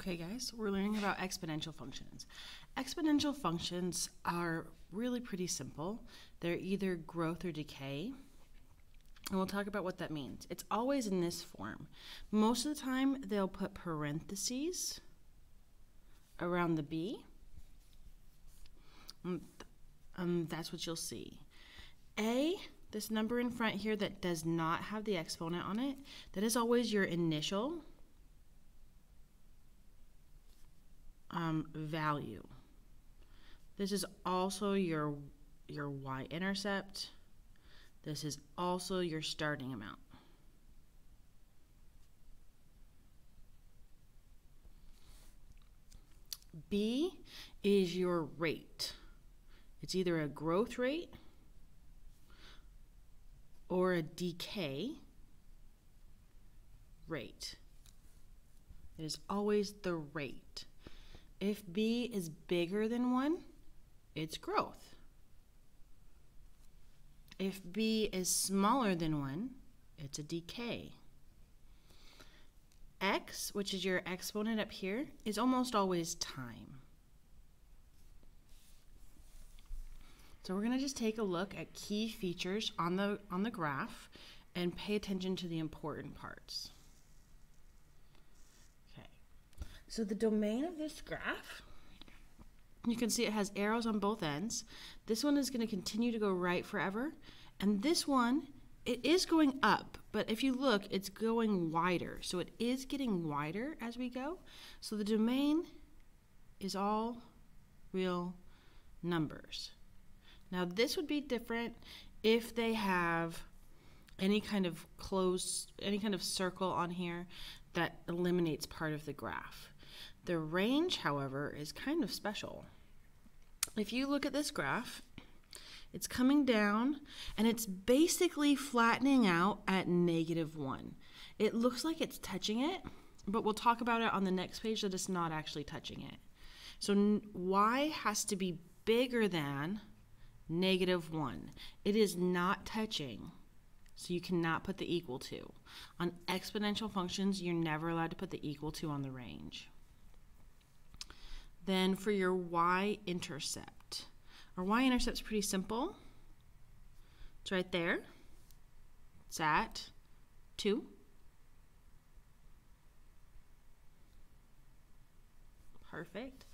Okay guys, we're learning about exponential functions. Exponential functions are really pretty simple. They're either growth or decay. And we'll talk about what that means. It's always in this form. Most of the time, they'll put parentheses around the b. Um, um, that's what you'll see. A, this number in front here that does not have the exponent on it, that is always your initial um, value. This is also your, your y-intercept. This is also your starting amount. B is your rate. It's either a growth rate or a decay rate. It is always the rate. If B is bigger than 1, it's growth. If B is smaller than 1, it's a decay. X, which is your exponent up here, is almost always time. So we're going to just take a look at key features on the, on the graph and pay attention to the important parts. So the domain of this graph, you can see it has arrows on both ends. This one is going to continue to go right forever. And this one, it is going up, but if you look, it's going wider. So it is getting wider as we go. So the domain is all real numbers. Now this would be different if they have any kind of closed, any kind of circle on here that eliminates part of the graph. The range, however, is kind of special. If you look at this graph, it's coming down and it's basically flattening out at negative 1. It looks like it's touching it, but we'll talk about it on the next page that it's not actually touching it. So y has to be bigger than negative 1. It is not touching, so you cannot put the equal to. On exponential functions, you're never allowed to put the equal to on the range. Then for your y-intercept, our y-intercept is pretty simple. It's right there. It's at 2. Perfect.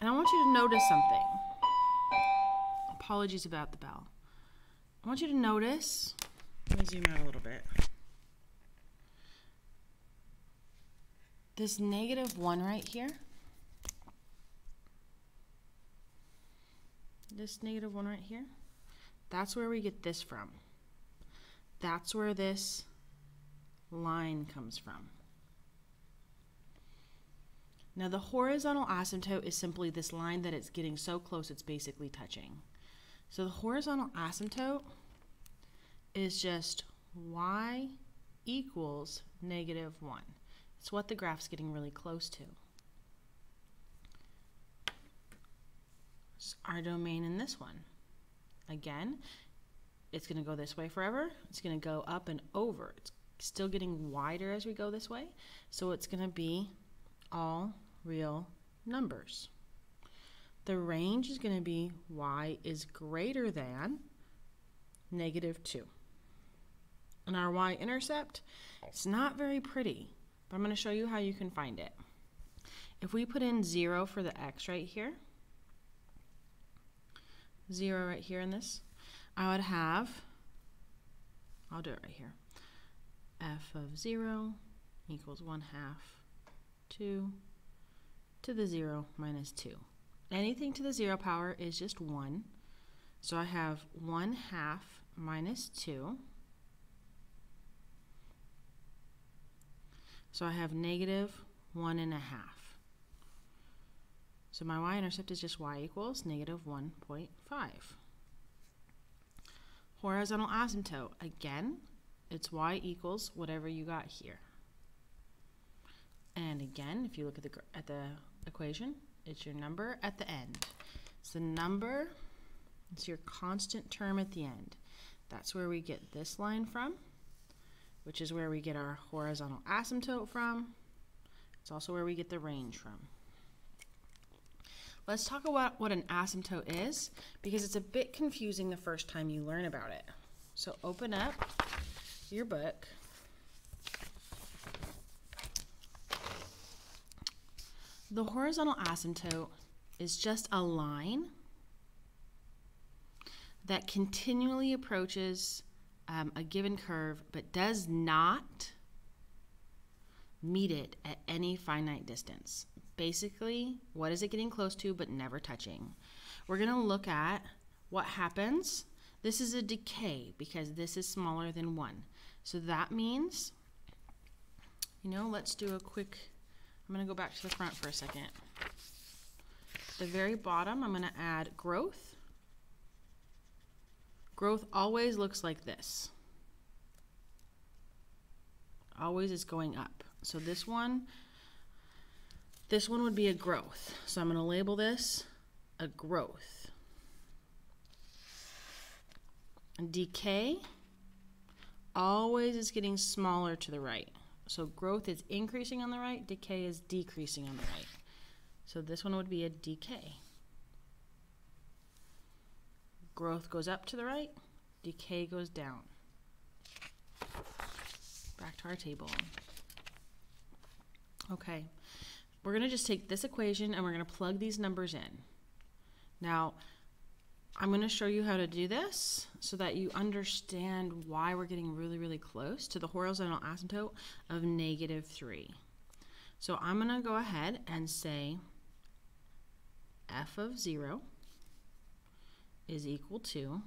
And I want you to notice something. Apologies about the bell. I want you to notice, let me zoom out a little bit. This negative 1 right here this negative 1 right here, that's where we get this from. That's where this line comes from. Now the horizontal asymptote is simply this line that it's getting so close it's basically touching. So the horizontal asymptote is just y equals negative 1. It's what the graph's getting really close to. Our domain in this one. Again, it's going to go this way forever. It's going to go up and over. It's still getting wider as we go this way. So it's going to be all real numbers. The range is going to be y is greater than negative 2. And our y-intercept, it's not very pretty, but I'm going to show you how you can find it. If we put in 0 for the x right here, 0 right here in this, I would have, I'll do it right here, f of 0 equals 1 half 2 to the 0 minus 2. Anything to the 0 power is just 1. So I have 1 half minus 2. So I have negative 1 and a half. So my y-intercept is just y equals negative 1.5. Horizontal asymptote, again, it's y equals whatever you got here. And again, if you look at the, at the equation, it's your number at the end. It's the number, it's your constant term at the end. That's where we get this line from, which is where we get our horizontal asymptote from. It's It's also where we get the range from. Let's talk about what an asymptote is because it's a bit confusing the first time you learn about it. So open up your book. The horizontal asymptote is just a line that continually approaches um, a given curve but does not meet it at any finite distance. Basically, what is it getting close to but never touching? We're going to look at what happens. This is a decay because this is smaller than 1. So that means, you know, let's do a quick, I'm going to go back to the front for a second. The very bottom, I'm going to add growth. Growth always looks like this. Always is going up. So this one, this one would be a growth. So I'm going to label this a growth. Decay always is getting smaller to the right. So growth is increasing on the right, decay is decreasing on the right. So this one would be a decay. Growth goes up to the right, decay goes down. Back to our table. Okay, we're going to just take this equation and we're going to plug these numbers in. Now, I'm going to show you how to do this so that you understand why we're getting really, really close to the horizontal asymptote of negative 3. So I'm going to go ahead and say f of 0 is equal to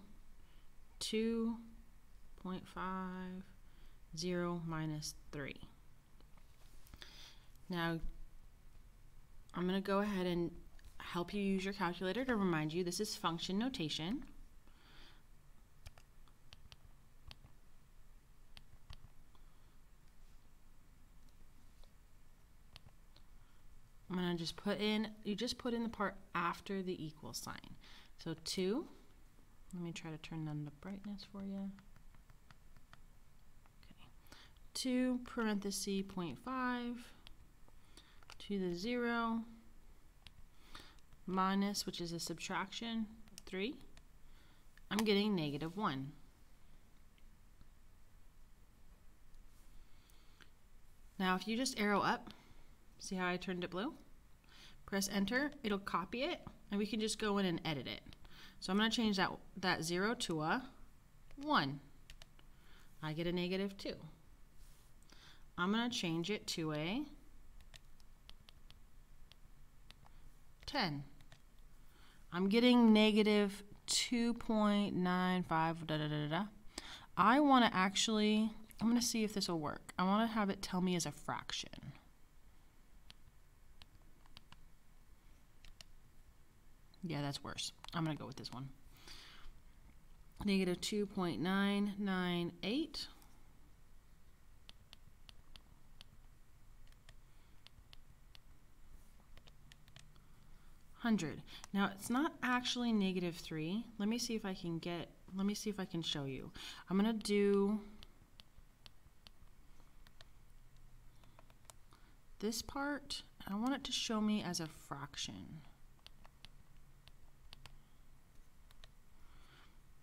2.50 minus 3. Now, I'm going to go ahead and help you use your calculator to remind you this is function notation. I'm going to just put in, you just put in the part after the equal sign. So 2, let me try to turn down the brightness for you. Okay. 2 parenthesis 0.5 to the 0 minus, which is a subtraction, 3. I'm getting negative 1. Now if you just arrow up, see how I turned it blue? Press enter, it'll copy it, and we can just go in and edit it. So I'm going to change that, that 0 to a 1. I get a negative 2. I'm going to change it to a 10. I'm getting negative 2.95 da da da da. I want to actually, I'm going to see if this will work. I want to have it tell me as a fraction. Yeah, that's worse. I'm going to go with this one. Negative 2.998 100. Now it's not actually negative 3. Let me see if I can get, let me see if I can show you. I'm going to do this part. I want it to show me as a fraction.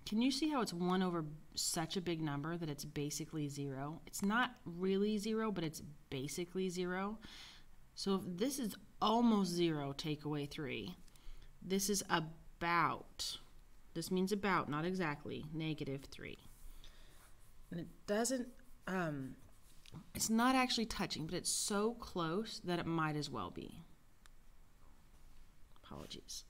Can you see how it's 1 over such a big number that it's basically 0? It's not really 0, but it's basically 0. So if this is almost 0, take away 3, this is about, this means about, not exactly, negative 3. And it doesn't, um, it's not actually touching, but it's so close that it might as well be. Apologies.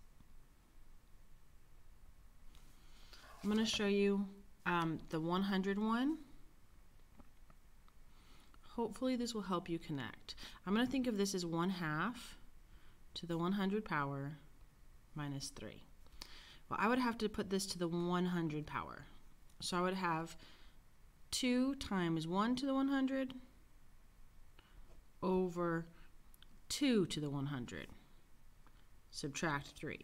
I'm going to show you um, the 100 one. Hopefully this will help you connect. I'm going to think of this as 1 half to the 100 power minus 3. Well, I would have to put this to the 100 power. So I would have 2 times 1 to the 100 over 2 to the 100. Subtract 3.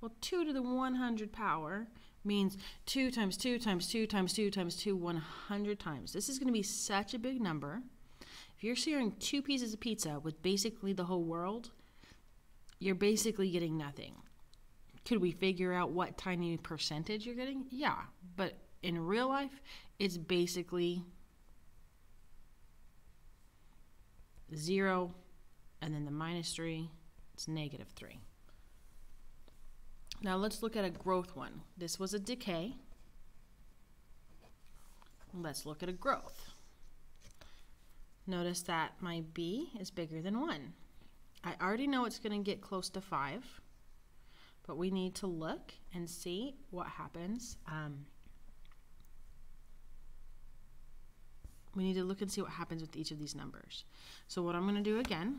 Well, 2 to the 100 power means 2 times 2 times 2 times 2 times 2 100 times. This is going to be such a big number If you're sharing two pieces of pizza with basically the whole world, you're basically getting nothing. Could we figure out what tiny percentage you're getting? Yeah, but in real life, it's basically zero, and then the minus three, it's negative three. Now let's look at a growth one. This was a decay. Let's look at a growth. Notice that my b is bigger than 1. I already know it's going to get close to 5, but we need to look and see what happens. Um, we need to look and see what happens with each of these numbers. So what I'm going to do again,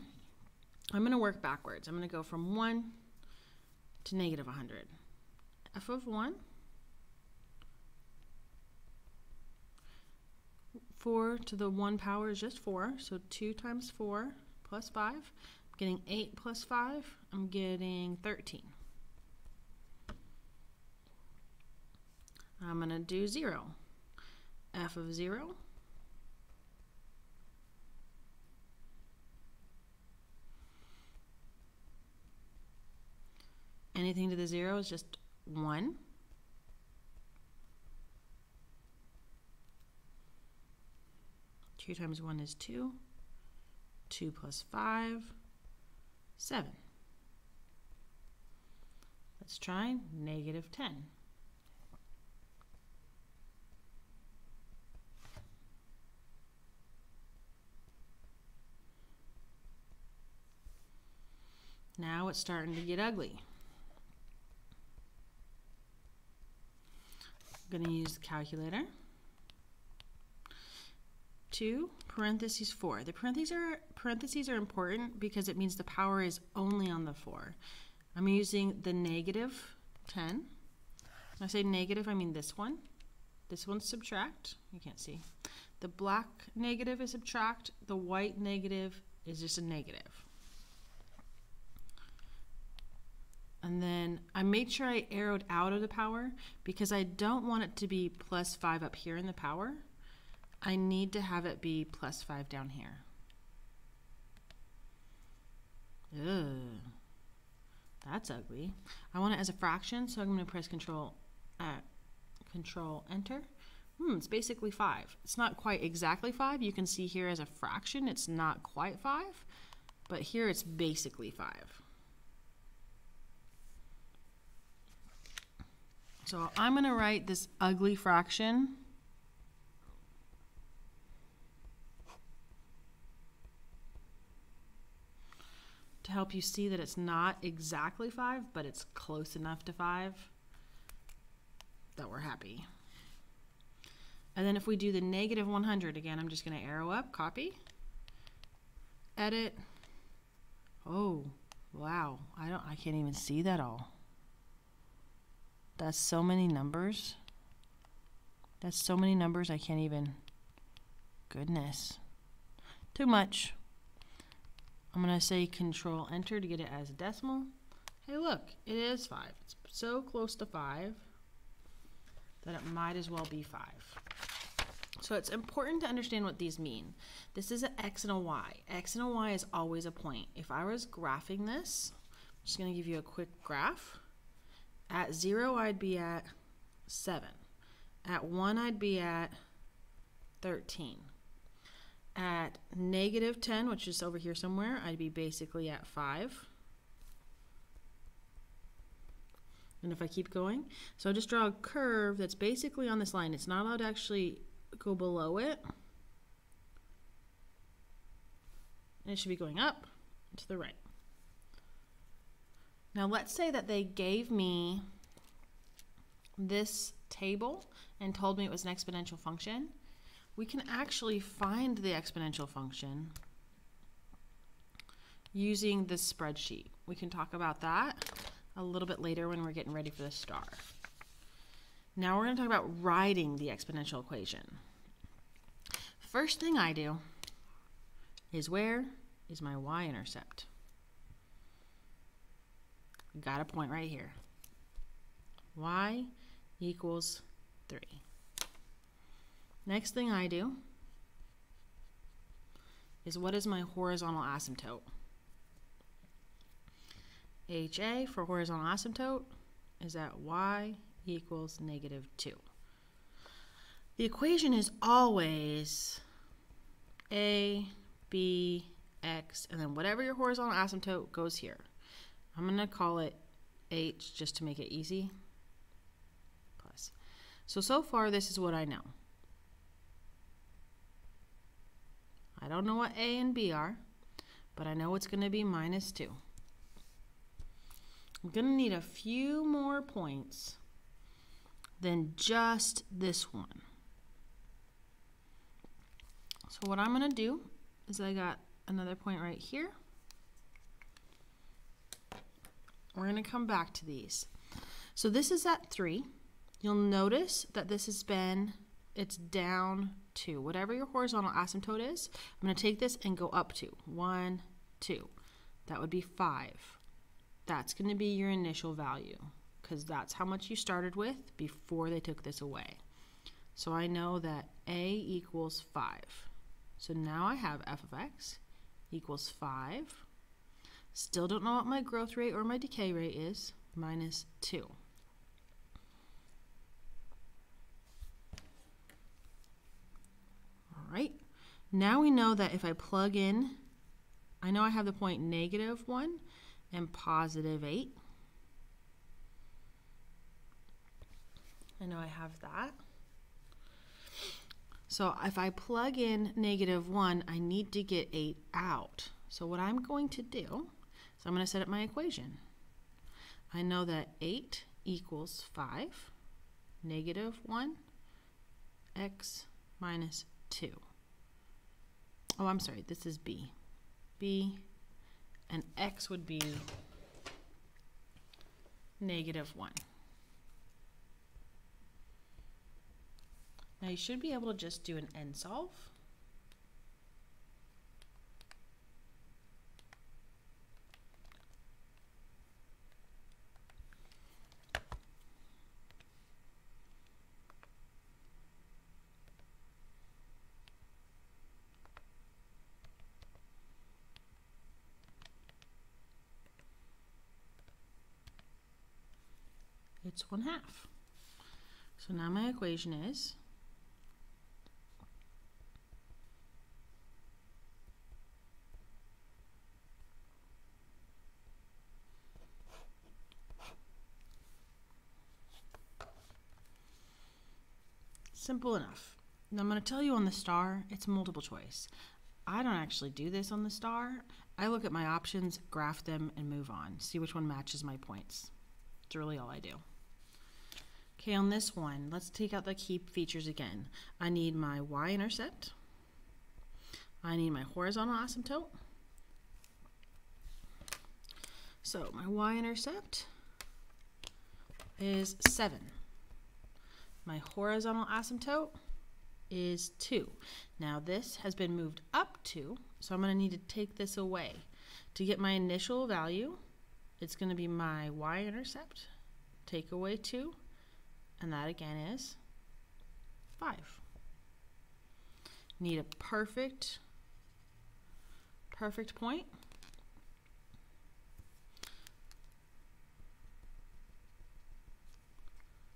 I'm going to work backwards. I'm going to go from 1 to negative 100. f of 1 4 to the 1 power is just 4, so 2 times 4 plus 5. I'm getting 8 plus 5, I'm getting 13. I'm going to do 0. f of 0 anything to the 0 is just 1. 2 times 1 is 2. 2 plus 5, 7. Let's try negative 10. Now it's starting to get ugly. I'm going to use the calculator. 2 parentheses 4. The parentheses are, parentheses are important because it means the power is only on the 4. I'm using the negative 10. When I say negative, I mean this one. This one's subtract. You can't see. The black negative is subtract. The white negative is just a negative. And then I made sure I arrowed out of the power because I don't want it to be plus 5 up here in the power. I need to have it be plus 5 down here. Ugh. That's ugly. I want it as a fraction, so I'm going to press Control, uh, Control Enter. Hmm, it's basically 5. It's not quite exactly 5. You can see here as a fraction, it's not quite 5. But here it's basically 5. So I'm going to write this ugly fraction to help you see that it's not exactly 5, but it's close enough to 5 that we're happy. And then if we do the negative 100, again, I'm just going to arrow up, copy, edit. Oh, wow. I don't I can't even see that all. That's so many numbers. That's so many numbers I can't even Goodness. Too much. I'm going to say control enter to get it as a decimal. Hey, look, it is 5. It's so close to 5 that it might as well be 5. So it's important to understand what these mean. This is an x and a y. x and a y is always a point. If I was graphing this, I'm just going to give you a quick graph. At 0, I'd be at 7. At 1, I'd be at 13. At negative 10, which is over here somewhere, I'd be basically at 5. And if I keep going, so I just draw a curve that's basically on this line. It's not allowed to actually go below it. And it should be going up to the right. Now let's say that they gave me this table and told me it was an exponential function we can actually find the exponential function using this spreadsheet. We can talk about that a little bit later when we're getting ready for the STAAR. Now we're going to talk about writing the exponential equation. First thing I do is where is my y-intercept? Got a point right here. y equals 3. Next thing I do is what is my horizontal asymptote? HA for horizontal asymptote is at y equals negative 2. The equation is always A, B, X, and then whatever your horizontal asymptote goes here. I'm going to call it H just to make it easy. Plus. So, so far this is what I know. I don't know what A and B are, but I know it's going to be minus 2. I'm going to need a few more points than just this one. So what I'm going to do is I got another point right here. We're going to come back to these. So this is at 3. You'll notice that this has been, it's down 2. Whatever your horizontal asymptote is, I'm going to take this and go up to 1, 2. That would be 5. That's going to be your initial value because that's how much you started with before they took this away. So I know that A equals 5. So now I have f of x equals 5. Still don't know what my growth rate or my decay rate is, minus 2. Right, now we know that if I plug in, I know I have the point negative 1 and positive 8. I know I have that. So if I plug in negative 1, I need to get 8 out. So what I'm going to do is I'm going to set up my equation. I know that 8 equals 5, negative 1, x minus 2. Oh, I'm sorry, this is b. b and x would be negative 1. Now you should be able to just do an nSolve. It's one half. So now my equation is Simple enough. Now I'm going to tell you on the STAAR, it's multiple choice. I don't actually do this on the STAAR. I look at my options, graph them, and move on. See which one matches my points. It's really all I do. Okay, on this one, let's take out the key features again. I need my y-intercept. I need my horizontal asymptote. So my y-intercept is 7. My horizontal asymptote is 2. Now this has been moved up 2, so I'm going to need to take this away. To get my initial value, it's going to be my y-intercept, take away 2, and that again is 5. Need a perfect, perfect point.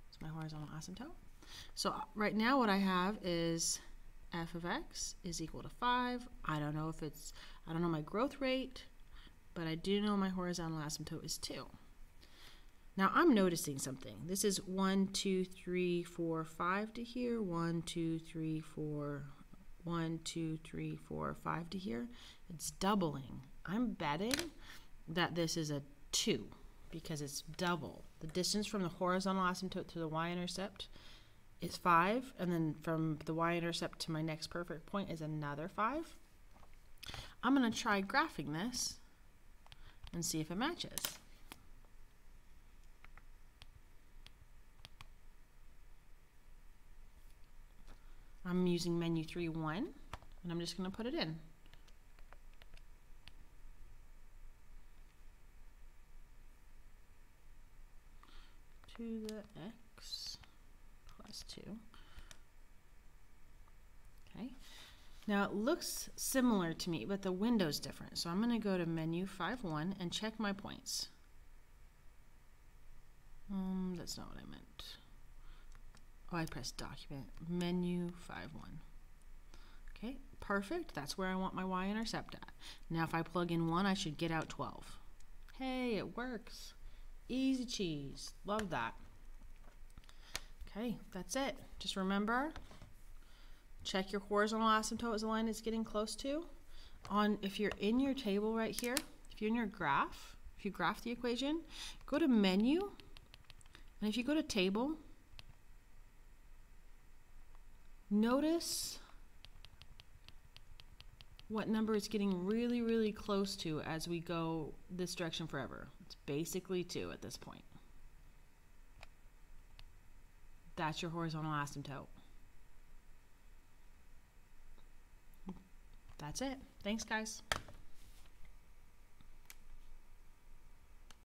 It's my horizontal asymptote. So uh, right now what I have is f of x is equal to 5. I don't know if it's, I don't know my growth rate, but I do know my horizontal asymptote is 2. Now I'm noticing something. This is one, two, three, four, five to here. One, two, three, four, one, two, three, four, five to here. It's doubling. I'm betting that this is a two because it's double. The distance from the horizontal asymptote to the y-intercept is five, and then from the y-intercept to my next perfect point is another five. I'm gonna try graphing this and see if it matches. I'm using menu 3.1 and I'm just going to put it in. To the x plus 2. Okay. Now it looks similar to me, but the window's different. So I'm going to go to menu 5.1 and check my points. Um, that's not what I meant. I pressed document, menu 5.1. Okay, perfect. That's where I want my y-intercept at. Now if I plug in 1, I should get out 12. Hey, it works. Easy cheese. Love that. Okay, that's it. Just remember, check your horizontal asymptote as the line is getting close to. On If you're in your table right here, if you're in your graph, if you graph the equation, go to menu, and if you go to table, notice what number it's getting really, really close to as we go this direction forever. It's basically 2 at this point. That's your horizontal asymptote. That's it. Thanks, guys.